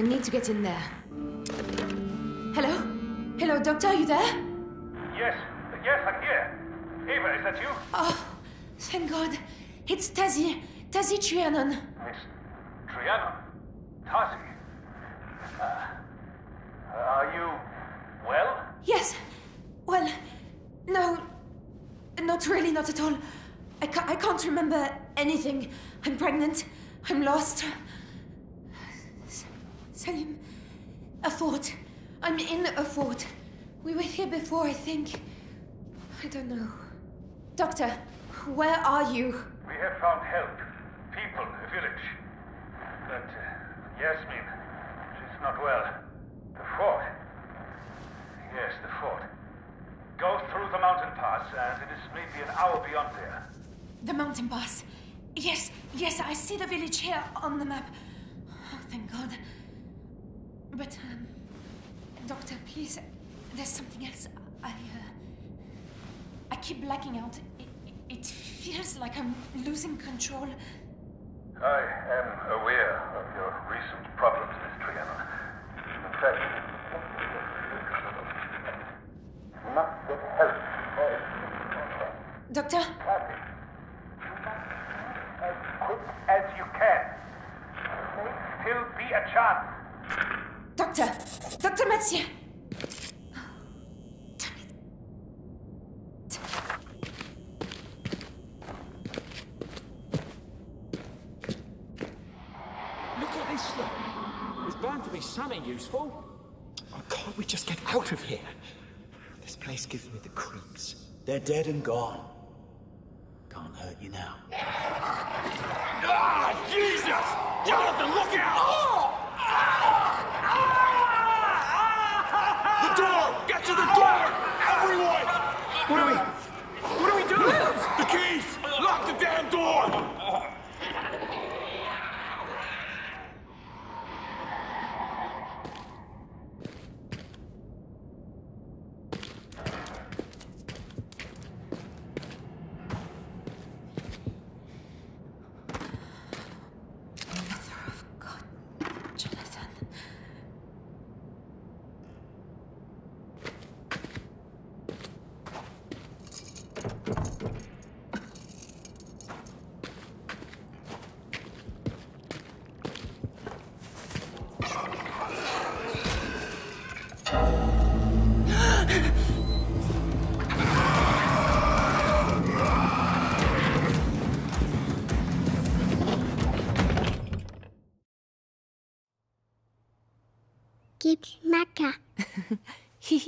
I need to get in there. Hello? Hello, Doctor, are you there? Yes, yes, I'm here. Ava, is that you? Oh, thank God. It's Tasi. Tasi Trianon. Miss Trianon? Tasi. Uh, are you well? Yes. Well, no. Not really, not at all. I, ca- I can't remember anything. I'm pregnant. I'm lost. Salim. A fort. I'm in a fort. We were here before, I think. I don't know. Doctor, where are you? We have found help. People, a village. But uh, Yasmin, she's not well. The fort. Yes, the fort. Go through the mountain pass, and it is maybe an hour beyond there. The mountain pass. Yes, yes, I see the village here on the map. Oh, thank God. But, um, Doctor, please, there's something else. I, uh, I keep blacking out. It, it, it feels like I'm losing control. I am aware of your recent problems, Miss Triana. In fact, you must get help. Doctor, as quick as you can. There may still be a chance. Doctor, Doctor Mathieu. Look at this lot. There's bound to be something useful. Oh, can't we just get out of here? This place gives me the creeps. They're dead and gone. Can't hurt you now. Ah, Jesus! Jonathan, look out! The We...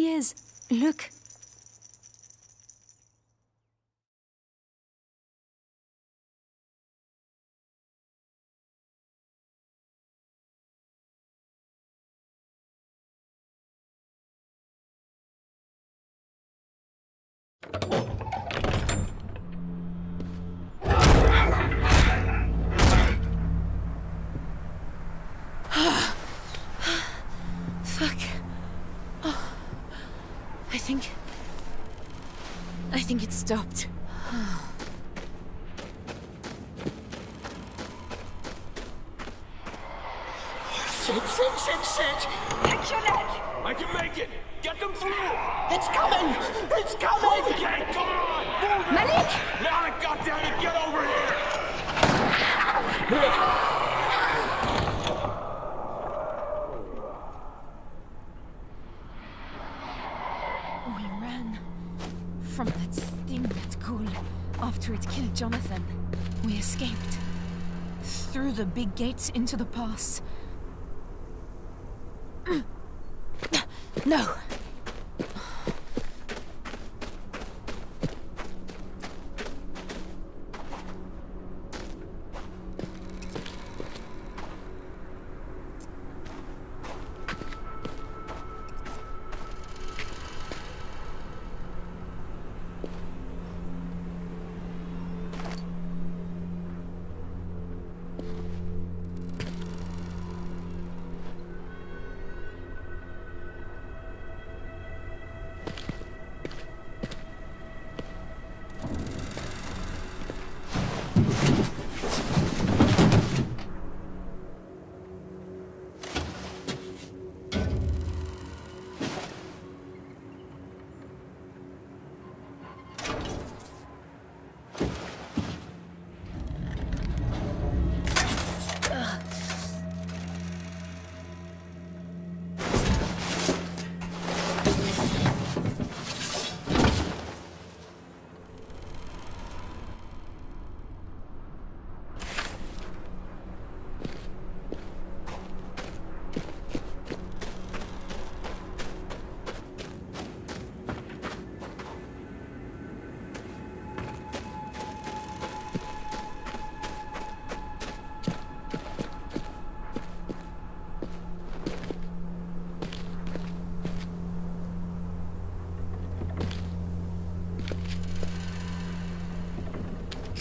He is. Look. Sit, sit, sit, sit. Fix your neck. I can make it. Get them through. It's coming. It's coming. Okay, come on. Move it. Malik. Malik, goddamn it, get over here. We ran from that thing that cool after it killed Jonathan. We escaped. Through the big gates into the pass.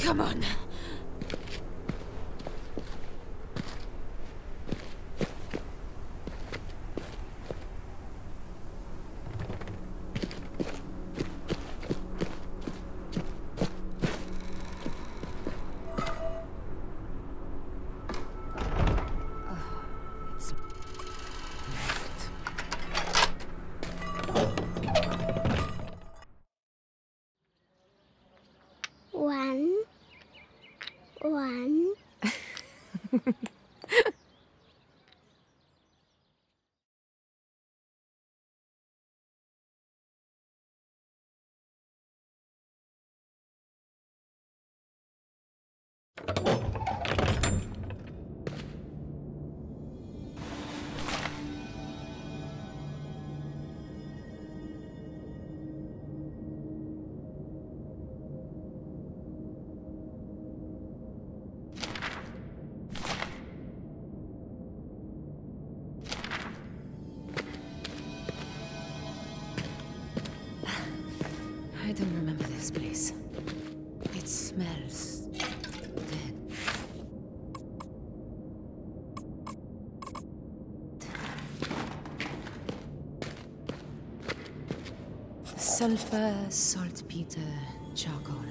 Come on. this place. It smells dead. Sulfur, saltpeter, charcoal.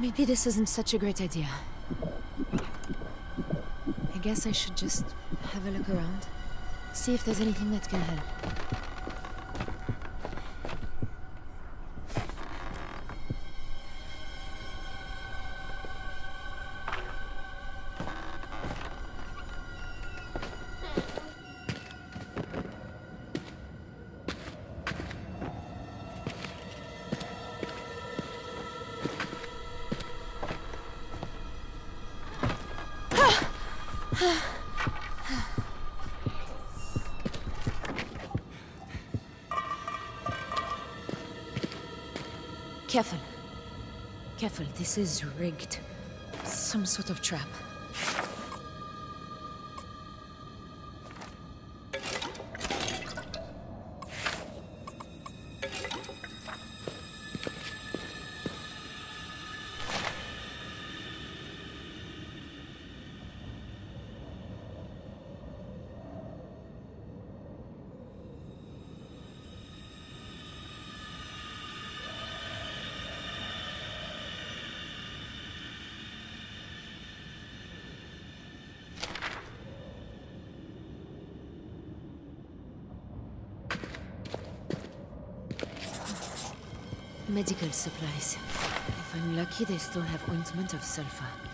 Maybe this isn't such a great idea. I guess I should just have a look around. See if there's anything that can help. Careful, this is rigged. Some sort of trap. Medical supplies. If I'm lucky, they still have ointment of sulfur.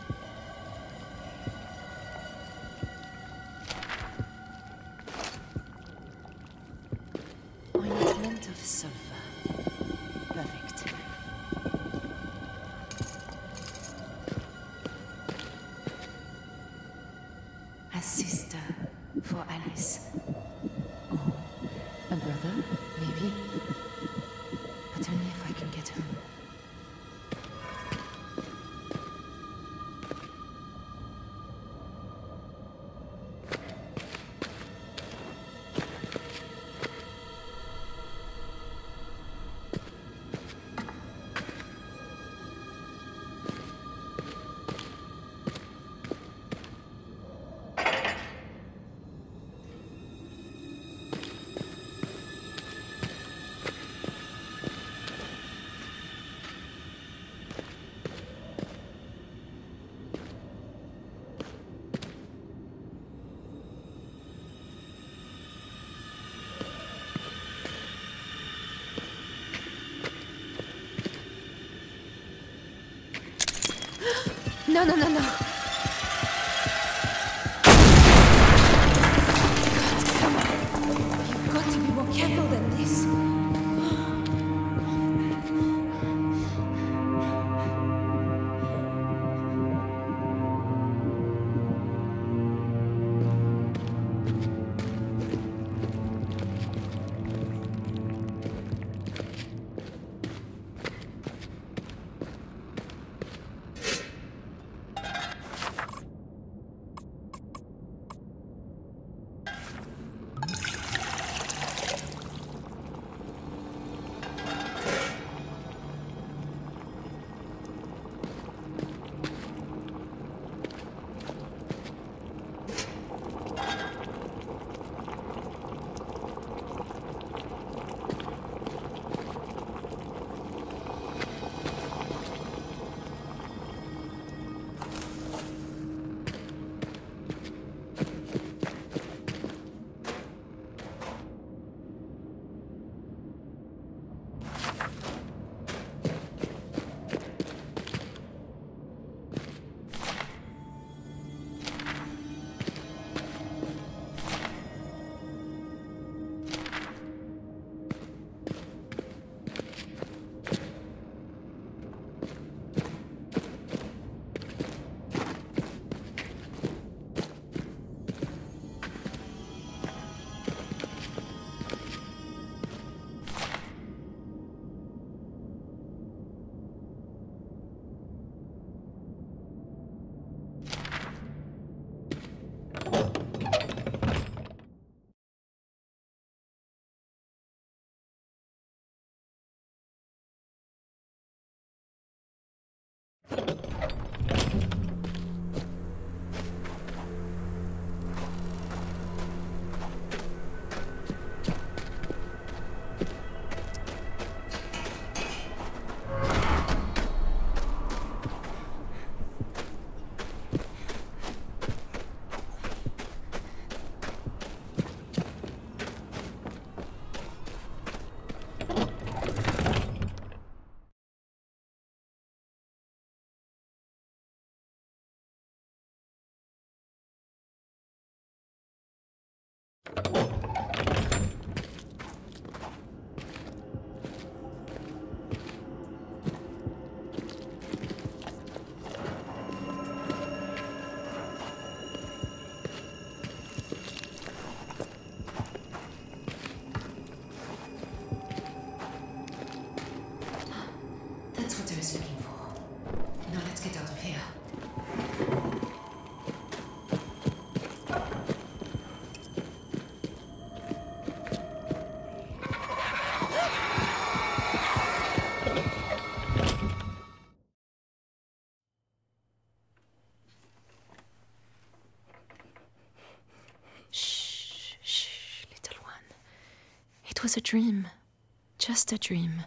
No, no, no, no. Was a dream. Just a dream.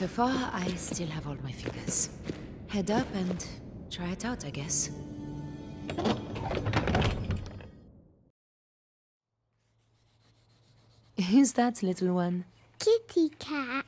So far, I still have all my fingers. Head up and try it out, I guess. Who's that little one? Kitty cat.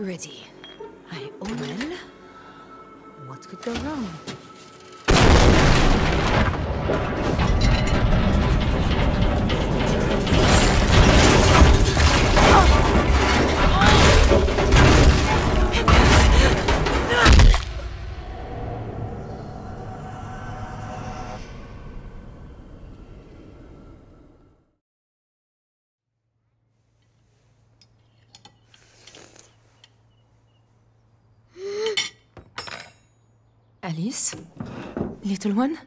Ready. I open. What could go wrong? Little one?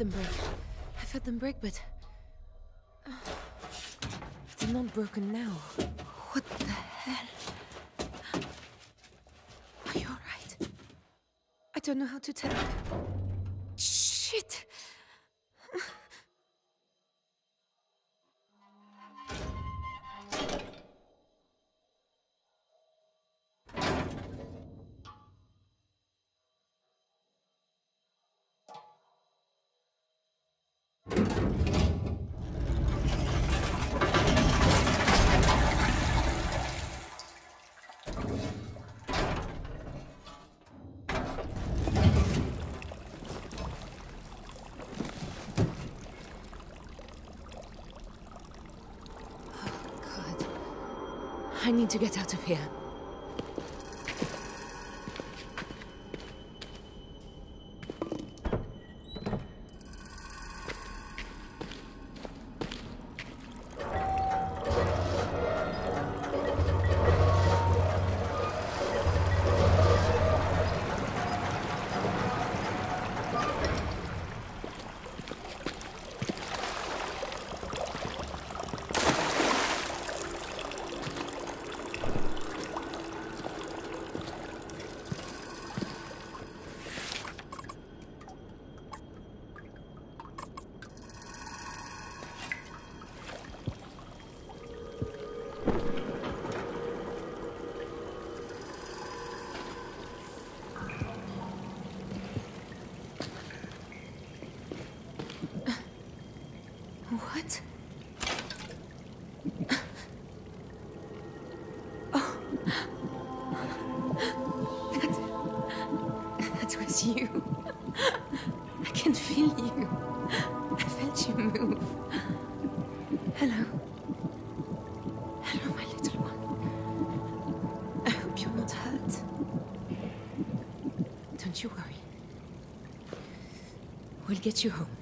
Them break. I felt them break, but. Uh, they're not broken now. What the hell? Are you alright? I don't know how to tell. Need to get out of here. You. I can feel you. I felt you move. Hello. Hello, my little one. I hope you're not hurt. Don't you worry. We'll get you home.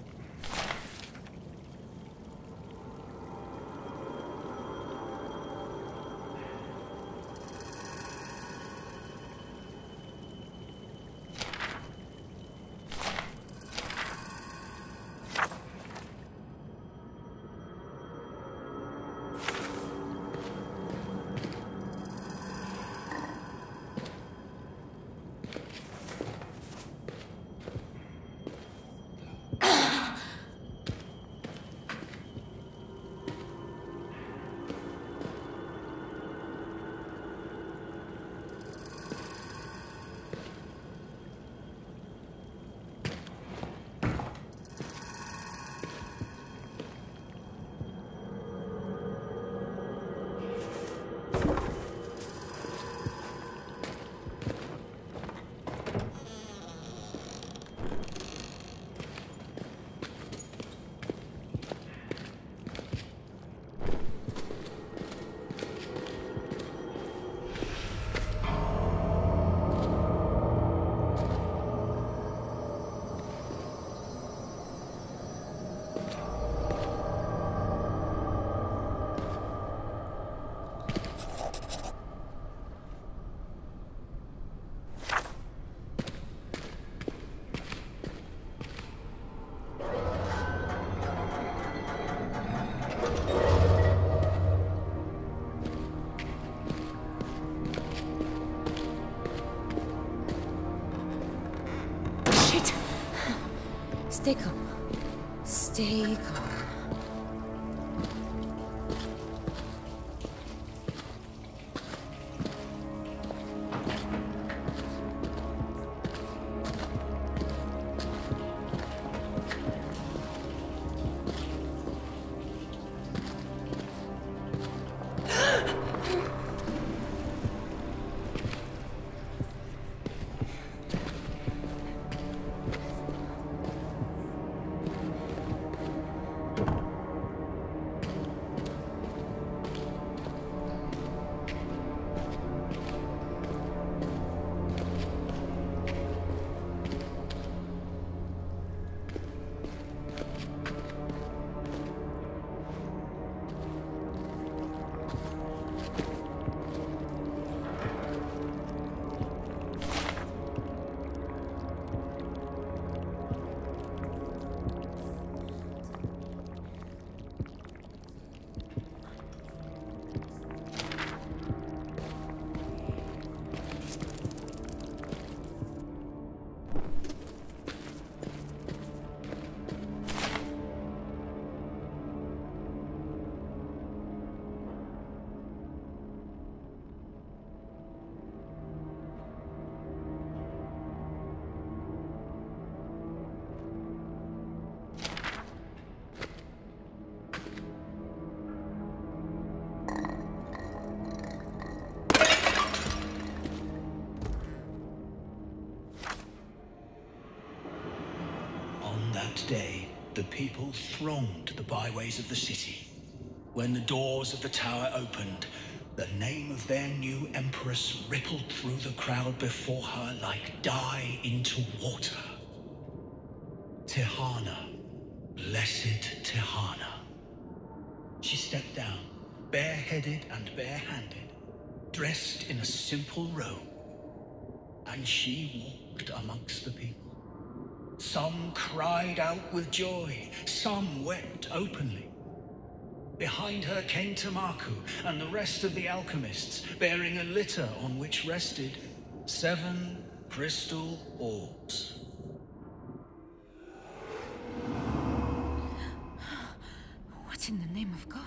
Stay that day, the people thronged the byways of the city. When the doors of the tower opened, the name of their new empress rippled through the crowd before her like dye into water. Tihana, blessed Tihana. She stepped down, bareheaded and barehanded, dressed in a simple robe, and she walked amongst the people. Some cried out with joy, some wept openly. Behind her came Tamaku and the rest of the alchemists, bearing a litter on which rested seven crystal orbs. What in the name of God?